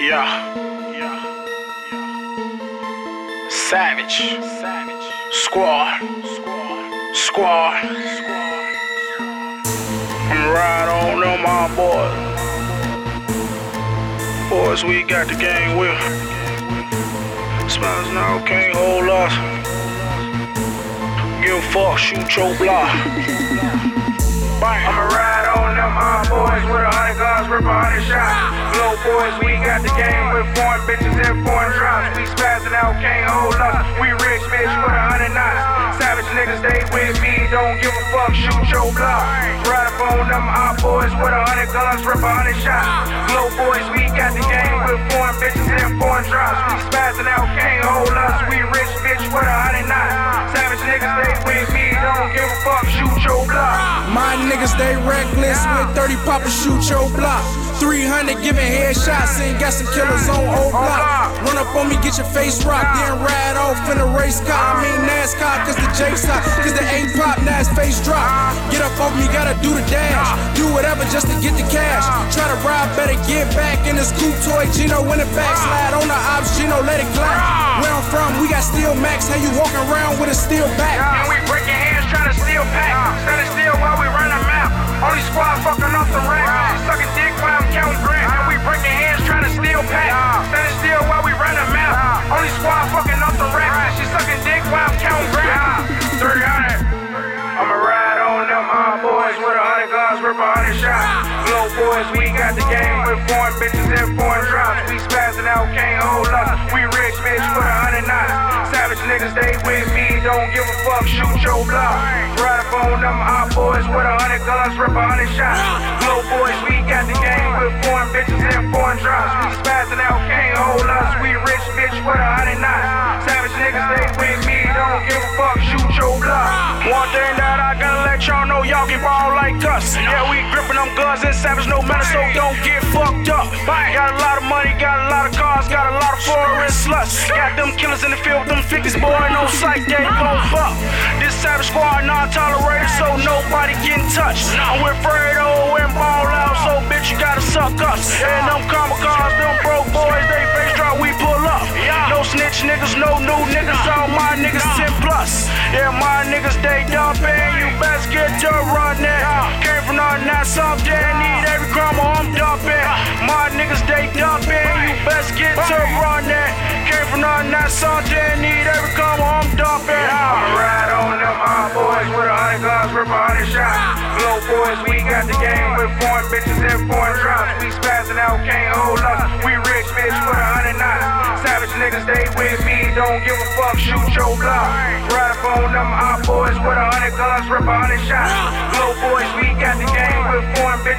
Yeah. Yeah. Savage. Savage. Squad. Squad. Squad. I'm ride on them, my boys. Boys, we got the gang with. Smiles now can't hold us. Give a fuck, shoot your block. I'ma ride on them hot boys with a hundred guns, rip a hundred shots. Glo Boyz, we got the game with foreign bitches and foreign drops. We spazzing out, can't hold us. We rich bitch with a hundred knots. Savage niggas, stay with me, don't give a fuck, shoot your block. Ride up on them hot boys with a hundred guns, rip a hundred shots. Glo Boyz, we got the game with foreign bitches and foreign drops. We spazzing out, can't hold us. We rich niggas, they reckless with 30 pop shoot your block. 300 giving headshots and got some killers on old block. Run up on me, get your face rocked, then ride off in a race car. I mean NASCAR, cause the J stop, cause the ain't pop, now his face drop. Get up off me, gotta do the dash. Do whatever just to get the cash. Try to ride, better get back in this coupe toy. Gino when it backslide on the ops, Gino let it glide. Where I'm from, we got steel max. How you walking around with a steel back? And we breaking hands trying to steal pack. Pack. Standing still while we run a map. Uh. Only squad fucking off the rack. Uh. She sucking dick while I'm counting uh. grand. 300. I'ma ride on them hot boys with a hundred guns, rip a hundred shots. Glo Boyz, we got the game with foreign bitches and foreign drops. We spazzing out, can't hold us. We rich bitch with a hundred knots. Savage niggas, stay with me, don't give a fuck, shoot your block. Ride up on them hot boys with a hundred guns, rip a hundred shots. Glo Boyz, like us. Yeah, we gripping them guns and savage no matter, so don't get fucked up. Got a lot of money, got a lot of cars, got a lot of foreign sluts. Got them killers in the field, them 50s, boy, no sight, they gon' fuck. This savage squad non tolerated, so nobody getting touched. I'm with Fredo and ball out, so bitch, you gotta suck us. And them comic cars, them broke boys, they face drop, we pull up. No snitch niggas, no new niggas, all my niggas 10 plus. Yeah, my niggas, they dumping, Niggas, they dumping, you best get to running. Came from nothing, not something, need every crumb, I'm dumping. I'ma ride on them hot boys with a hundred guns, rip a hundred shots. Glo Boyz, we got the game with foreign bitches and foreign drops. We spazzing out, can't hold us. We rich bitch with a hundred knots. Savage niggas, stay with me, don't give a fuck, shoot your block. Ride up on them hot boys with a hundred guns, rip a hundred shots. Glow boys, we got the game with foreign bitches